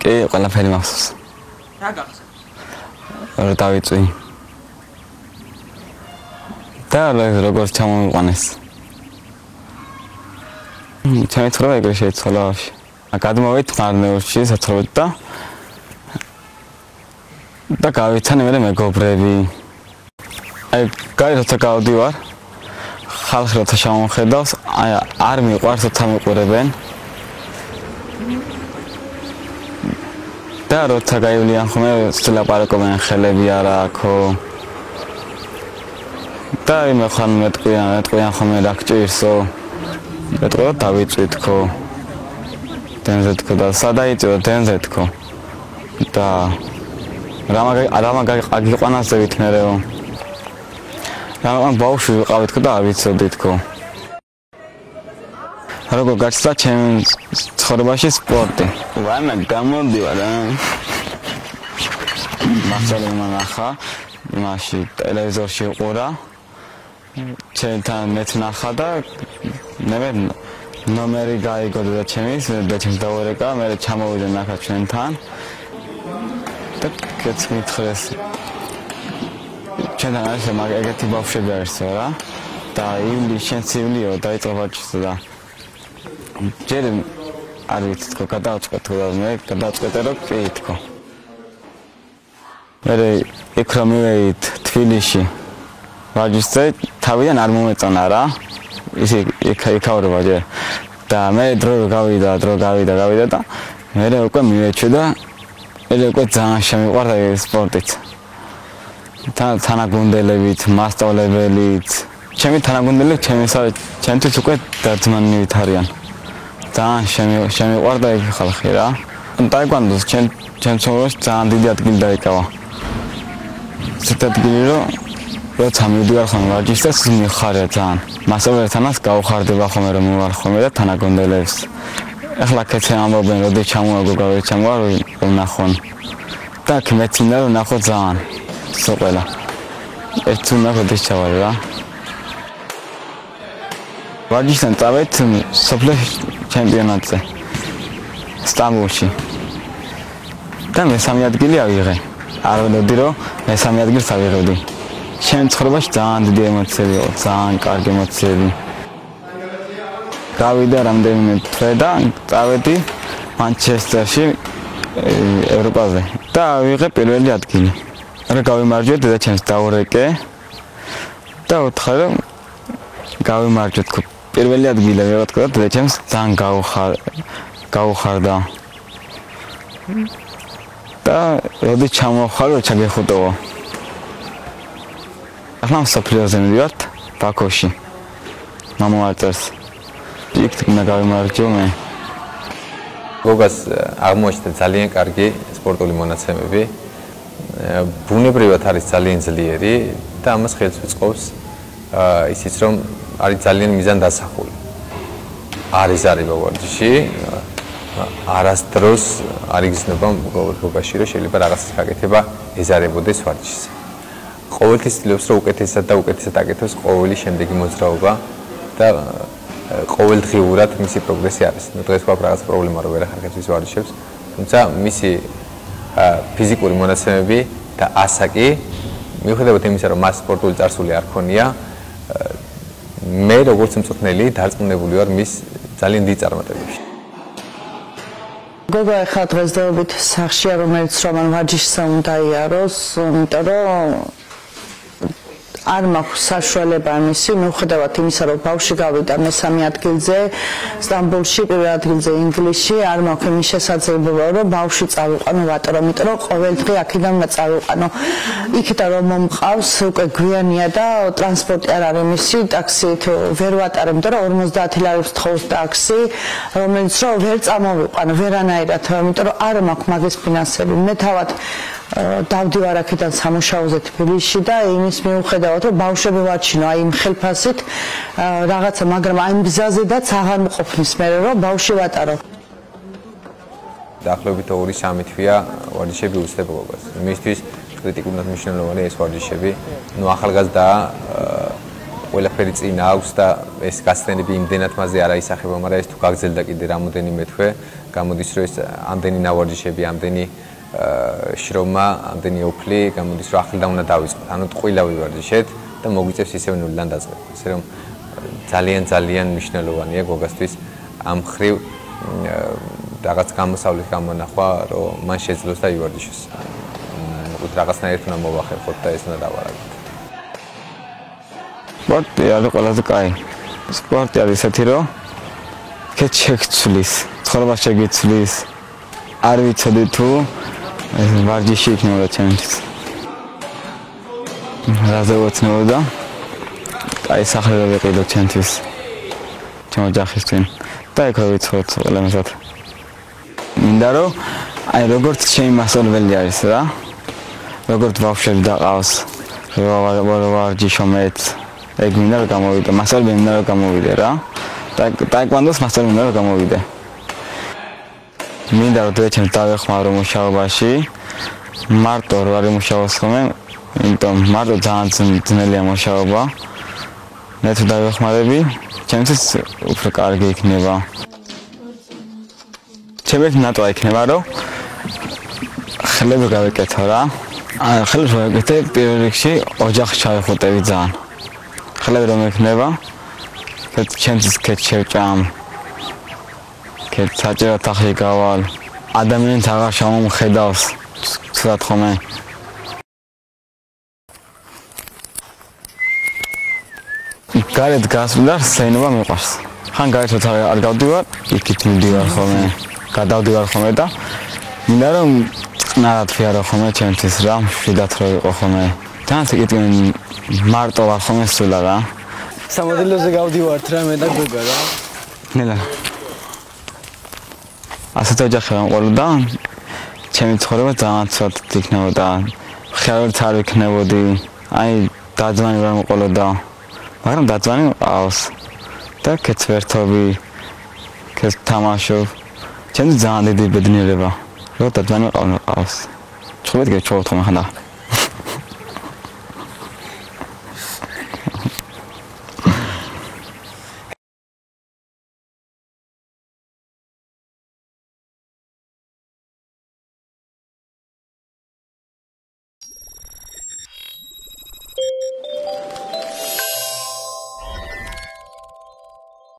კი, ყველაფერი მახსოვს. რა გახსოვს? რა დავიწვი. და როგორ ჩამოვიყვანეს. ჩემი ცხოვრება ეგრე შეიცვალა. გადმოვით მარნეულში საცხოვრებლად და და გავიცანე მე მეგობრები. აი, კაი როცა გავდივარ, ხალხი როცა შემოხედავს, აი არ მიყვარს როცა მიყურებენ. და როცა გაივლიან ხოლმე ცდილაპარაკობენ ხელები არ აქო. და იმე ხან მეტყვიან, მეტყვიან ხოლმე რა გჭირსო. მეტყვა დავიწვით ხო. დენზე თქო და სადაიწვო დენზე თქო. და რამა რამა აგიყვანასდებით მეო. რამა ბავშვი ვიყავით ხო და არ ვიცოდით ხო. როგორ გაჩნდა ჩემ ცხოვრებაში სპორტი. ვანა გამოდივარ რა. მასალა მანახა, მასში ტელევიზორში ყურა. ჩემთან მეც ნახა და მე მე ნომერი გაიგო და ჩემის და ჩემს დაურეკა, მე ჩამოვიდა ნახა ჩვენთან. და კეთს მითხრეს. ჩვენთან არის მაგ ეგეთი ბავშვები არისო რა. და ივლი შენ ცივლიო დაიწყო ბაჭს და ჯერ არ ვიცი თქო გადავწყვეტო და მე გადავწყვეტე რომ კი თქო მე იქ რომ მივედით თბილისში ვაჯისზე თავიდან არ მომეწონა რა. ისე იქ იქავრება ჯერ. და მე დრო გავიდა დრო გავიდა გავიდა და მე უკვე მივეჩვე და მე უკვე ძალიან შემიყვარდა ეს სპორტიც. თან თანაგუნდელებით მასწავლებელით ჩემი თანაგუნდელები ჩემი ჩემთვის უკვე დაძმანივით არიან ძალიან შემიყვარდა ეგ ხალხი რა. ტაიკვანდოს ჩემ ჩემ ცხოვრებაში ძალიან დიდი ადგილი დაიკავა. ცოტა ადგილი რომ როცა მივდივარ ხოლმე ვაჯიშტას მიხარია ძალიან. მასწავლებლთანაც გავხარდება ხოლმე რომ მივარ ხოლმე და თანაგონდელებს. ახლა კეთე ამბობენ როდი ჩამოაგო გავი ჩამოარო ნახონ. და კმეცინა რომ ნახო ძალიან. სოყელა. ერთ თუ ნახო დის ჩავარ რა. ვაჯიშთან წავედ სოფლის ჩემპიონატზე სტამბოლში და მესამე ადგილი ავიღე. არ ველოდი რომ მესამე ადგილს ავიღებდი. ჩემ ცხოვრებაში ძალიან დიდი ემოციები იყო ძალიან კარგი ემოციები. გავიდა რამდენიმე თვე და წავედი მანჩესტერში ევროპაზე. და ავიღე პირველი ადგილი. რა გავიმარჯვე დედაჩემს დაურეკე. და რომ გავიმარჯვე თქო პირველი ადგილი რა თქმა უნდა ჩემს ძალიან გაუხარ გაუხარდა. და როდი ჩამოხარო ჩაგეხუტოო. ახლა საფრიოზე მივიდართ ბაქოში. მამოაწერს იქ თქმა გავიმარჯო მე. გოგას აღმოჩნდა ძალიან კარგი სპორტული მონაცემები. ბუნებრივად არის ძალიან ძლიერი და ამას ხელს უწყობს ისიც რომ არის ძალიან მიზან დასახული. არის არის ვარჯიში. არასდროს არ იგზნობა გოგაში რომ შეიძლება რაღაცას გაკეთება ეზარებოდეს ვარჯიშს. ყოველთვის ცდილობს რომ უკეთესად და უკეთესად აკეთოს ყოველი შემდეგი მოძრაობა და ყოველდღიურად მისი პროგრესი არის. ნუ დღეს გვაქვს რაღაც პრობლემა რომ ვერ ახერხებს ვარჯიშებს, თუმცა მისი ფიზიკური მონაცემები და ასაკი მიუხედავად იმისა რომ მას სპორტული წარსული არ ქონია, მე როგორც მწვრთნელი დარწმუნებული ვარ მის ძალიან დიდ წარმატებებში. გოგო ახლა დღესდღეობით სახშია რომელიც რომან ვაჯიშსა უნდა იაროს, იმიტომ რომ არ მაქვს საშუალება ამისი, მიუხედავად იმისა, რომ ბავში გავიდა მესამე ადგილზე, სტამბოლში პირველ ადგილზე ინგლისში, არ მაქვს იმის შესაძლებლობა, რომ ბავში წავიყვანო ვატორო, იმიტომ რომ ყოველდღე აქედან წავიყვანო. იქიდან რომ მომყავს, უკვე გვიანია და ტრანსპორტი არ არის მისი, ტაქსით ვერ ვატარებ, იმიტომ რომ 50 ლარებს თხოვს ტაქსი, რომელიც რომ ვერ წამოვიყვანო ვერანაირად, იმიტომ რომ არ მაქვს მაგის ფინანსები. მე თავად დავდივარ აქედან სამუშაოზე თბილისში და იმის მიუხედავად რომ ბავშვები ვაჩინო აი იმ ხელფასით რაღაცა მაგრამ აი იმ გზაზედაც აღარ მყოფნის მე რომ ბავშვი ვატარო. დაახლოებით 2-3 თვია ვარჯიშები უცდებობას მისთვის კრიტიკულად მნიშვნელოვანია ეს ვარჯიშები. ნუ ახალგაზრდა ყველაფერი წინ აქვს და ეს გასცდენები იმდენად მასზე არ აისახება, მაგრამ ეს თუ გაგზელდა კიდე რამოდენიმე თვე, გამოდის რომ ეს ამდენი ნავარჯიშები, ამდენი შრომა, ამდენი ოფლი, გამოდის რომ ახლდა უნდა დავიწყოთ. ანუ ტყუილა ვივარჯიშეთ და მოგვიწევს ისევ ნულიდან დაწყება. ესე რომ ძალიან ძალიან მნიშვნელოვანია გოგასთვის ამ ხრივ რაღაც გამოსავლის გამონახვა, რომ მან შეძლოს და ივარჯიშოს. უკვე რაღაცნაირად უნდა მოვახერხოთ და ეს უნდა დავარაგოთ. სპორტი არის ყველაზე კაი. სპორტი არის ისეთი, რომ კეთ შეგცვლის, ცხოვრება შეგიცვლის. არ ვიცოდი თუ ვარჯიში იქნება ჩემთვის. რაზე ვოცნობდა? კაი სახლი ვიყიდო ჩემთვის. ჩემო ჯახისთან. და ეგ ვიცხოთ ყველამზად. მინდა რომ აი როგორც ჩემი მასწავლებელი არის რა. როგორც ბავშვები დაყავს. ვარჯიშო მეც ეგ მინდა რომ გამოვიდე, მასწავლებელი მინდა რომ გამოვიდე რა. ტაიკვანდოს მასწავლებელი მინდა რომ გამოვიდე. მინდა რომ დეჩემ დავეხმარო მუშაობაში. მარტო რო არის მუშაობს ხოლმე, იმიტომ მარტო ძალიან ძნელია მუშაობა. მე თუ დავეხმარები, ჩემთვის უფრო კარგი იქნება. ჩემს ნატო იქნება რომ ხლები გავეკეთო რა. აა ხლებს გავეკეთე პირველ რიგში ოჯახს ჩავეხუტები ძალიან. ხლები რომ ექნება კეთ ჩემს კეთ შევჭამ კეთ საჭირო თახი გავალ ადამიანს აღარ შემომხედავს ცუდად ხომე გარეთ გასვლა სეინობა მიყვარს. ხან გარეთ როცა არ გავდივარ იქით მიდივარ ხოლმე. გადავდივარ ხოლმე და მინდა რომ ნარად ფიარო ხოლმე ჩემთვის რა მშვიდად რო იყო ხოლმე. თან იქით მარტო ვარ ხოლმე სულა რა სამოდელოზე გავდივართ რა მე და გოგა რა. ნელა ასეთ ოჯახი ვამყოლოდა ჩემი ცხოვრება ძალიან ცუდად იქნებოდა. ხელით არ ვიქნებოდი. აი დაძვანი ვერ მოყოლოდა. მაგრამ დაძვანი ყავს და კეც ვერთობი კეც თამაშობ. ჩემი ძალიან დიდი ბედნიერება რომ დაძვანი ყავს. ჩხუბეთ გეჩვენოთ ხომ ხანდა